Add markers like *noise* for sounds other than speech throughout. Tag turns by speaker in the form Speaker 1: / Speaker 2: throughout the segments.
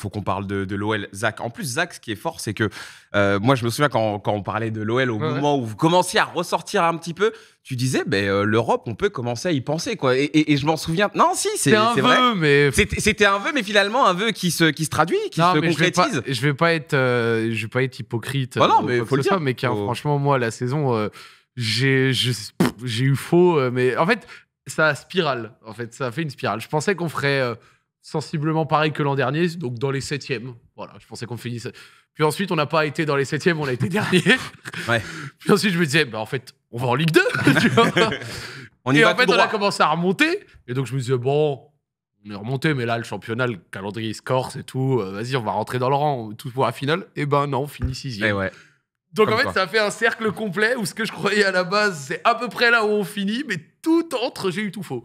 Speaker 1: faut qu'on parle de, de l'OL. Zach, en plus, Zach, ce qui est fort, c'est que euh, moi, je me souviens quand, quand on parlait de l'OL au
Speaker 2: Ouais,
Speaker 1: moment où vous commenciez à ressortir un petit peu, tu disais, ben, euh, l'Europe, on peut commencer à y penser. Quoi. Et, et- et je m'en souviens. Non, si, c'est
Speaker 2: un
Speaker 1: vrai.
Speaker 2: vœu, mais.
Speaker 1: C'était un vœu, mais finalement, un vœu qui se, qui se traduit, qui
Speaker 2: Non,
Speaker 1: se
Speaker 2: mais je vais, pas,
Speaker 1: concrétise.
Speaker 2: je vais pas être, euh, je vais pas être hypocrite.
Speaker 1: Bah non, mais faut le dire.
Speaker 2: mais
Speaker 1: Faut-
Speaker 2: franchement, moi, la saison, j'ai, j'ai eu faux. mais en fait, ça spirale. En fait, ça a fait une spirale. Je pensais qu'on ferait sensiblement pareil que l'an dernier, donc dans les septièmes. Voilà, je pensais qu'on finissait. Puis ensuite, on n'a pas été dans les septièmes, on a été *laughs* dernier.
Speaker 1: Ouais.
Speaker 2: Puis ensuite, je me disais, bah, en fait, on va en Ligue 2. *laughs* tu vois. *laughs*
Speaker 1: On y
Speaker 2: et
Speaker 1: va
Speaker 2: en fait, on a commencé à remonter. Et donc, je me disais, bon, on est remonté, mais là, le championnat, le calendrier se corse et tout. euh, Vas-y, on va rentrer dans le rang, tout pour la finale. Et ben non, on finit sixième.
Speaker 1: Eh ouais.
Speaker 2: Donc,
Speaker 1: comme
Speaker 2: en fait,
Speaker 1: quoi.
Speaker 2: ça a fait un cercle complet où ce que je croyais à la base, c'est à peu près là où on finit, mais tout entre, j'ai eu tout faux.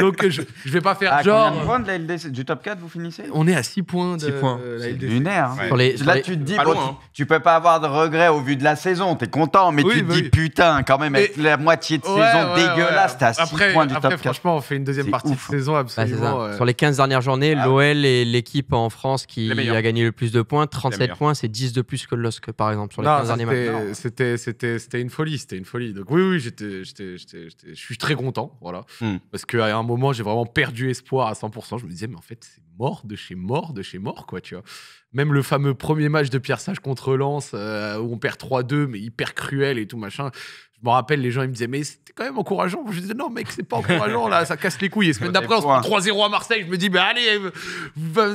Speaker 2: donc, je, je vais pas faire *laughs*
Speaker 3: À
Speaker 2: genre.
Speaker 3: combien de points de la LDC Du top 4, vous finissez?
Speaker 2: On est à 6 points de
Speaker 4: Six points.
Speaker 2: euh, la
Speaker 3: C'est
Speaker 2: LDC.
Speaker 3: lunaire. hein.
Speaker 1: Ouais.
Speaker 4: Les,
Speaker 3: Là,
Speaker 4: les-
Speaker 3: tu te dis, bon,
Speaker 1: loin, hein.
Speaker 3: tu peux pas avoir de regrets au vu de la saison. T'es content, mais
Speaker 2: Oui,
Speaker 3: tu te
Speaker 2: bah
Speaker 3: dis
Speaker 2: oui.
Speaker 3: putain, quand même, avec la moitié de
Speaker 2: Ouais,
Speaker 3: saison
Speaker 2: ouais,
Speaker 3: dégueulasse,
Speaker 2: ouais.
Speaker 3: t'as 6
Speaker 2: après,
Speaker 3: points du
Speaker 2: après,
Speaker 3: top 4.
Speaker 2: franchement, on fait une deuxième partie
Speaker 3: ouf.
Speaker 2: de saison
Speaker 4: bah,
Speaker 2: absolument. euh,
Speaker 4: Sur les 15 dernières journées,
Speaker 3: Ah
Speaker 4: l'OL est l'équipe en France qui a gagné le plus de points.
Speaker 1: La
Speaker 4: 37
Speaker 1: meilleure.
Speaker 4: points, c'est 10 de plus que le LOSC, par exemple, sur les
Speaker 2: Non,
Speaker 4: 15 derniers matchs.
Speaker 2: c'était- c'était c'était c'était une folie, c'était une folie. Donc oui oui, j'étais j'étais j'étais- j'étais- je suis très content, voilà.
Speaker 1: Hmm.
Speaker 2: Parce qu'à un moment, j'ai vraiment perdu espoir à 100%. Je me disais mais en fait, c'est mort de chez mort de chez mort quoi, tu vois. Même le fameux premier match de Pierre Sage contre Lens euh, où on perd 3-2 mais hyper cruel et tout machin. Je me rappelle, les gens ils me disaient mais c'était quand même encourageant. Je disais non mec, c'est pas encourageant là, ça casse les couilles. Et semaine d'après, on se prend
Speaker 3: points.
Speaker 2: 3-0 à Marseille. Je me dis bah allez,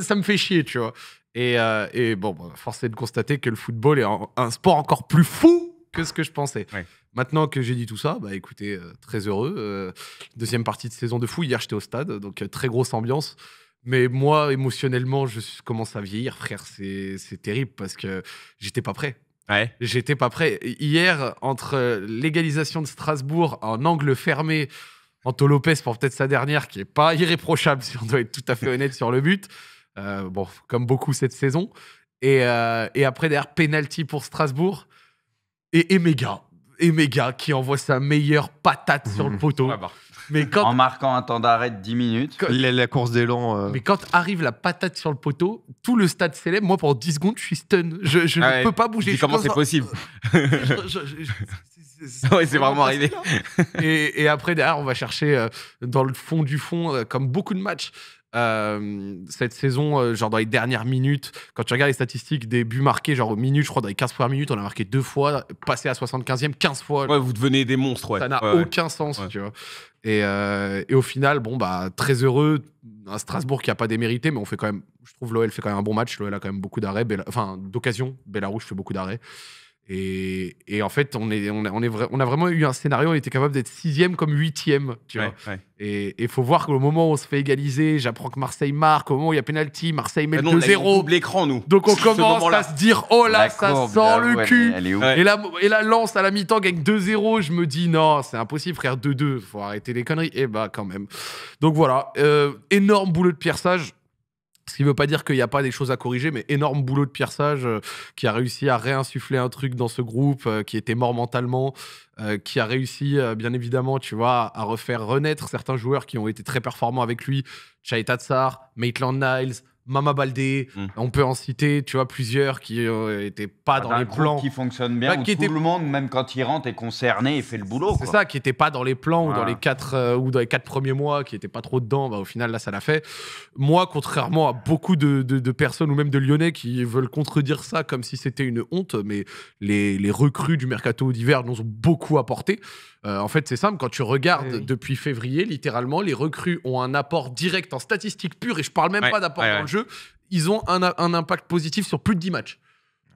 Speaker 2: ça me fait chier, tu vois. Et, euh, et bon, bah, force est de constater que le football est un, un sport encore plus fou que ce que je pensais.
Speaker 1: Ouais.
Speaker 2: Maintenant que j'ai dit tout ça, bah écoutez, euh, très heureux. Euh, deuxième partie de saison de fou. Hier, j'étais au stade, donc euh, très grosse ambiance. Mais moi, émotionnellement, je commence à vieillir, frère. C'est c'est terrible parce que j'étais pas prêt.
Speaker 1: Ouais.
Speaker 2: J'étais pas prêt. Hier, entre l'égalisation de Strasbourg en angle fermé, Anto Lopez pour peut-être sa dernière, qui est pas *laughs* irréprochable si on doit être tout à fait honnête sur le but. Bon, comme beaucoup cette saison. Et, et après, derrière, penalty pour Strasbourg. Et Emega. Emega qui envoie sa meilleure patate sur le poteau.
Speaker 1: Ouais, bah.
Speaker 2: Mais quand,
Speaker 3: En marquant un temps d'arrêt de 10 minutes.
Speaker 4: La, la course d'élan. euh,
Speaker 2: mais quand arrive la patate sur le poteau, tout le stade célèbre. Moi, pendant 10 secondes, je suis stun. Je, je
Speaker 1: Ah
Speaker 2: ne
Speaker 1: ouais.
Speaker 2: peux pas bouger.
Speaker 1: comment c'est possible *laughs* Ouais, c'est vraiment arrivé.
Speaker 2: et après, derrière, on va chercher euh, dans le fond du fond, euh, comme beaucoup de matchs. Euh, cette saison, euh, genre dans les dernières minutes, quand tu regardes les statistiques des buts marqués, genre aux minutes, je crois dans les 15 premières minutes, on a marqué deux fois, passé à 75e, 15 fois.
Speaker 1: Ouais, vous devenez des monstres, ouais.
Speaker 2: Ça n'a
Speaker 1: Ouais, ouais.
Speaker 2: aucun sens,
Speaker 1: Ouais.
Speaker 2: tu vois. Et, euh, et au final, bon, bah, très heureux. Un Strasbourg qui a pas démérité, mais on fait quand même, je trouve l'OL fait quand même un bon match. L'OL a quand même beaucoup d'arrêts, enfin d'occasions. Bellarouche fait beaucoup d'arrêts. Et, et en fait, on, est, on, a, on, est vra- on a vraiment eu un scénario, on était capable d'être sixième comme huitième, tu vois.
Speaker 1: Ouais.
Speaker 2: Et il faut voir qu'au moment où on se fait égaliser, j'apprends que Marseille marque, au moment où il y a penalty, Marseille met
Speaker 1: Ah
Speaker 2: le
Speaker 1: non, on a eu
Speaker 2: 2-0.
Speaker 1: double écran, nous.
Speaker 2: Donc on
Speaker 1: Ce
Speaker 2: commence à se dire, oh là,
Speaker 3: La
Speaker 2: ça
Speaker 3: courbe,
Speaker 2: sent
Speaker 3: j'avoue,
Speaker 2: le cul.
Speaker 3: Elle.
Speaker 2: Et la, et la lance à la mi-temps gagne 2-0. Je me dis, non, c'est impossible, frère. 2-2. Faut arrêter les conneries. Et bah, quand même. Donc voilà. euh, énorme boulot de Pierre Sage. Ce qui ne veut pas dire qu'il n'y a pas des choses à corriger, mais énorme boulot de Pierre Sage euh, qui a réussi à réinsuffler un truc dans ce groupe euh, qui était mort mentalement, euh, qui a réussi, euh, bien évidemment, tu vois, à refaire renaître certains joueurs qui ont été très performants avec lui. Chai Tatsar, Maitland Niles, Mama Baldé.
Speaker 1: Mm.
Speaker 2: On peut en citer, tu vois, plusieurs qui n'étaient pas dans
Speaker 3: un
Speaker 2: les
Speaker 3: groupe
Speaker 2: plans.
Speaker 3: qui fonctionne bien,
Speaker 2: Bah,
Speaker 3: où
Speaker 2: qui
Speaker 3: tout
Speaker 2: était-
Speaker 3: le monde, même quand il rentre, est concerné et fait le boulot.
Speaker 2: C'est ça, qui n'était pas dans les plans ou dans les quatre euh, ou dans les quatre premiers mois, qui n'était pas trop dedans. Bah, au final, là, ça l'a fait. Moi, contrairement à beaucoup de, de- de personnes ou même de Lyonnais qui veulent contredire ça comme si c'était une honte, mais les, les recrues du mercato d'hiver nous ont beaucoup apporté. Euh, en fait, c'est simple. Quand tu regardes
Speaker 4: oui.
Speaker 2: depuis février, littéralement, les recrues ont un apport direct en statistiques pures, et je parle même
Speaker 1: Ouais,
Speaker 2: pas d'apport
Speaker 1: ouais,
Speaker 2: dans
Speaker 1: ouais.
Speaker 2: le jeu. Ils ont un, un impact positif sur plus de 10 matchs.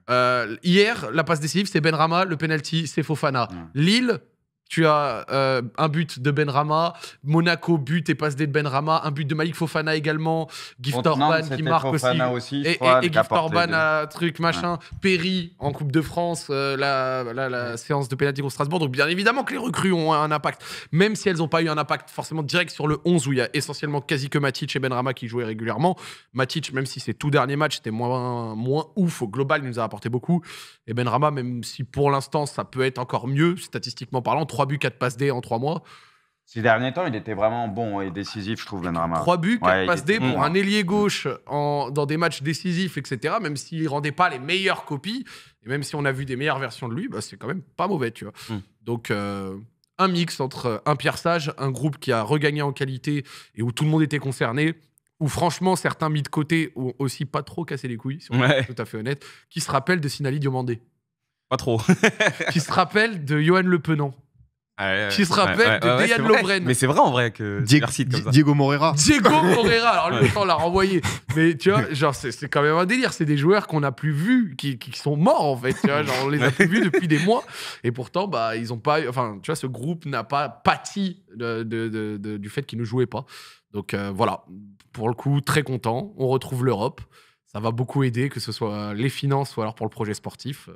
Speaker 2: Euh, hier, la passe décisive, c'est Benrama. Le penalty, c'est Fofana. Lille, tu as euh, un but de Benrama. Monaco, but et passe D de Benrama. Un but de Malik Fofana également. Gift
Speaker 3: Contre Nantes,
Speaker 2: Orban qui marque
Speaker 3: Fofana
Speaker 2: aussi. Et,
Speaker 3: crois,
Speaker 2: et- Gift Orban à truc, machin. Perry en Coupe de France, euh, la, la- la séance de pénalty contre Strasbourg. Donc, bien évidemment que les recrues ont un impact. Même si elles n'ont pas eu un impact forcément direct sur le 11 où il y a essentiellement quasi que Matic et Benrama qui jouaient régulièrement. Matic, même si ses tout derniers matchs étaient moins, moins ouf, au global, il nous a apporté beaucoup. Et Benrama, même si pour l'instant ça peut être encore mieux, statistiquement parlant, 3 buts, 4 passes D en 3 mois.
Speaker 3: Ces derniers temps, il était vraiment bon et décisif, je trouve, Benrama.
Speaker 2: 3 buts, 4
Speaker 3: Ouais, il
Speaker 2: passes D pour un ailier gauche en, dans des matchs décisifs, etc. Même s'il rendait pas les meilleures copies, et même si on a vu des meilleures versions de lui, bah, c'est quand même pas mauvais, tu vois.
Speaker 1: Mm.
Speaker 2: Donc, euh, un mix entre un Pierre Sage, un groupe qui a regagné en qualité et où tout le monde était concerné, où franchement, certains mis de côté ont aussi pas trop cassé les couilles, si on
Speaker 1: Ouais.
Speaker 2: est tout à fait honnête, qui se rappellent de Sinali Diomandé,
Speaker 1: Pas trop. *laughs*
Speaker 2: qui se rappellent de Johan Le Penant. Qui se rappelle de
Speaker 1: c'est
Speaker 2: Dejan
Speaker 1: vrai.
Speaker 2: Lovren.
Speaker 1: Mais c'est vrai en vrai que
Speaker 4: Diego,
Speaker 1: comme ça.
Speaker 4: Diego Moreira, *laughs*
Speaker 2: alors lui,
Speaker 1: Ouais.
Speaker 2: on l'a renvoyé. Mais tu vois, *laughs* genre, c'est quand même un délire. C'est des joueurs qu'on n'a plus vus, qui, qui sont morts en fait. Tu vois, genre, on les a plus vus depuis des mois. Et pourtant, bah, ils ont pas. Enfin, tu vois, ce groupe n'a pas pâti de- de- de- de- du fait qu'ils ne jouaient pas. Donc euh, voilà, pour le coup, très content. On retrouve l'Europe. Ça va beaucoup aider, que ce soit les finances ou alors pour le projet sportif.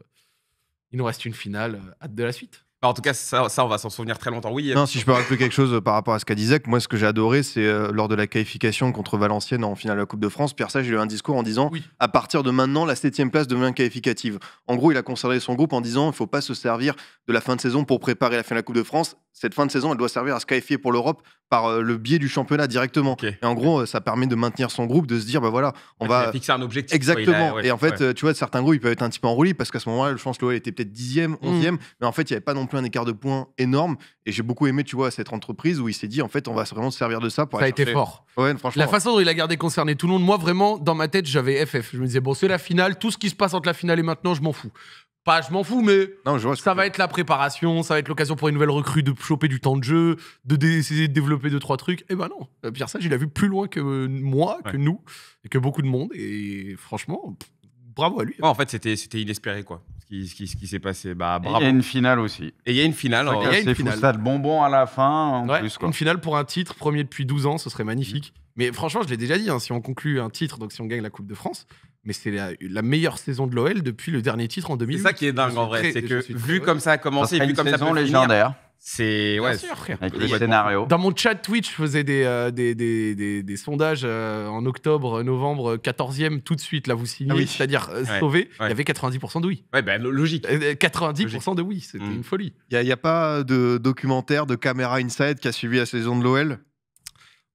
Speaker 2: Il nous reste une finale. Hâte de la suite.
Speaker 1: Bah, En tout cas, ça, ça, on va s'en souvenir très longtemps. Oui,
Speaker 4: Non, si je peux rajouter quelque chose euh, par rapport à ce qu'a dit Zach, moi ce que j'ai adoré, c'est euh, lors de la qualification contre Valenciennes en finale de la Coupe de France, Pierre Sage il a eu un discours en disant
Speaker 2: Oui.
Speaker 4: à partir de maintenant, la septième place devient qualificative. En gros, il a considéré son groupe en disant il ne faut pas se servir de la fin de saison pour préparer la fin de la Coupe de France. Cette fin de saison, elle doit servir à se qualifier pour l'Europe par euh, le biais du championnat directement. Et en gros, euh, ça permet de maintenir son groupe, de se dire bah voilà, on va.
Speaker 1: fixer un objectif.
Speaker 4: Exactement.
Speaker 1: Il a- ouais,
Speaker 4: et en fait,
Speaker 1: ouais.
Speaker 4: euh, tu vois, certains groupes, ils peuvent être un petit peu en roulis parce qu'à ce moment-là, je pense que l'OL était peut-être 10e, 11e, mais en fait, il n'y avait pas non plus un écart de points énorme. Et j'ai beaucoup aimé, tu vois, cette entreprise où il s'est dit, en fait, on va vraiment se servir de ça pour
Speaker 2: Ça a été
Speaker 4: chercher-
Speaker 2: fort.
Speaker 4: Ouais, franchement.
Speaker 2: La façon dont il a gardé concerné tout le monde, moi vraiment, dans ma tête, j'avais FF. Je me disais, bon, c'est la finale, tout ce qui se passe entre la finale et maintenant, je m'en fous. Pas, je m'en fous, mais
Speaker 4: Non, je vois ce
Speaker 2: ça va être la préparation, ça va être l'occasion pour une nouvelle recrue de choper du temps de jeu, de dé- essayer de développer deux, trois trucs. Et ben non, Euh, Pierre Sage, il a vu plus loin que euh, moi, que nous, et que beaucoup de monde. Et franchement, pff, bravo à lui.
Speaker 1: Ouais, en fait, c'était inespéré, quoi. Ce qui, ce qui, ce qui s'est passé. Bah,
Speaker 3: Et Il
Speaker 1: bravo.
Speaker 3: y a une finale aussi.
Speaker 1: Et il y a une finale. En-
Speaker 2: il y a une
Speaker 3: C'est
Speaker 2: finale.
Speaker 3: ça de bonbons à la fin en
Speaker 2: Ouais,
Speaker 3: plus. Quoi.
Speaker 2: une finale pour un titre, premier depuis 12 ans, ce serait magnifique. Mais franchement, je l'ai déjà dit, hein, si on conclut un titre, donc si on gagne la Coupe de France, mais c'est la, la meilleure saison de l'OL depuis le dernier titre en
Speaker 1: C'est
Speaker 2: 2008.
Speaker 1: ça qui est dingue en vrai. C'est que vu comme ça a commencé, vu comme ça peut finir,
Speaker 3: légendaire
Speaker 1: c'est. Ouais,
Speaker 2: sûr,
Speaker 3: avec.
Speaker 2: Dans mon chat Twitch, je faisais des, euh, des, des, des, des sondages euh, en octobre, novembre, 14e, tout de suite. Là, vous signez,
Speaker 4: Ah oui.
Speaker 2: c'est-à-dire euh,
Speaker 1: Ouais,
Speaker 2: sauvé. Il
Speaker 1: ouais.
Speaker 2: y avait 90% de oui.
Speaker 1: ouais, bah, logique.
Speaker 2: Euh, 90% de oui. C'était
Speaker 1: Mm.
Speaker 2: une folie.
Speaker 4: Il n'y a, pas de documentaire de caméra inside qui a suivi la saison de l'OL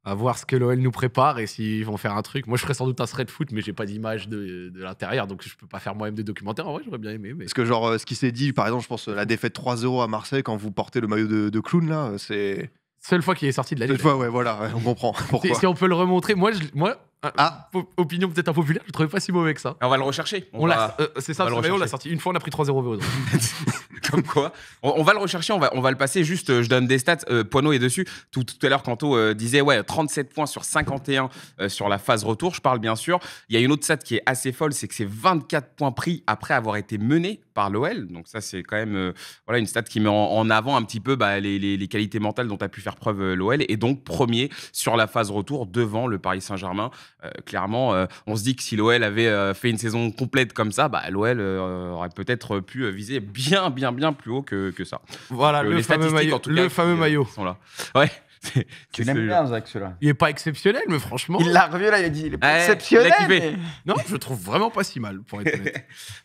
Speaker 2: À voir ce que l'OL nous prépare et s'ils vont faire un truc. Moi, je ferais sans doute un thread foot, mais j'ai pas d'image de, de l'intérieur, donc je peux pas faire moi-même des documentaires. En vrai, j'aurais bien aimé. Mais...
Speaker 4: Parce que, genre, euh, ce qui s'est dit, par exemple, je pense, euh, la défaite 3-0 à Marseille quand vous portez le maillot de, de clown, là, euh, c'est.
Speaker 2: Seule fois qu'il est sorti de la Ligue.
Speaker 4: fois, ouais, voilà, ouais, on comprend *laughs*
Speaker 2: Si,
Speaker 4: pourquoi.
Speaker 2: si on peut le remontrer, moi, je, moi
Speaker 4: Ah.
Speaker 2: op- opinion peut-être impopulaire, je trouvais pas si mauvais que ça.
Speaker 1: On va le rechercher.
Speaker 2: On
Speaker 1: va-
Speaker 2: euh, c'est ça,
Speaker 1: on va le
Speaker 2: l'a
Speaker 1: rechercher.
Speaker 2: sorti une fois, on a pris 3-0 VO. *laughs*
Speaker 1: Comme quoi. On, on va le rechercher, on va, on va le passer. Juste, euh, je donne des stats. Euh, Poineau est dessus. Tout, tout à l'heure, Kanto euh, disait ouais, 37 points sur 51 euh, sur la phase retour. Je parle bien sûr. Il y a une autre stat qui est assez folle, c'est que c'est 24 points pris après avoir été mené par l'OL. Donc ça, c'est quand même euh, voilà une stat qui met en, en avant un petit peu bah, les, les- les qualités mentales dont a pu faire preuve euh, l'OL. Et donc premier sur la phase retour devant le Paris Saint-Germain. Euh, clairement, euh, on se dit que si l'OL avait euh, fait une saison complète comme ça, bah, l'OL euh, aurait peut-être pu viser bien, bien, bien plus haut que, que ça.
Speaker 2: Voilà, le
Speaker 1: les
Speaker 2: fameux maillot.
Speaker 1: en tout
Speaker 2: Le
Speaker 1: cas,
Speaker 2: fameux
Speaker 1: qui,
Speaker 2: maillot.
Speaker 1: sont là. *laughs* Ouais.
Speaker 3: Tu l'aimes bien, Zach, celui-là?
Speaker 2: Il est pas exceptionnel, mais franchement.
Speaker 3: Il l'a revu là, il a dit il est pas exceptionnel. mais-
Speaker 2: Non, je le trouve vraiment pas si mal, pour être honnête. *laughs*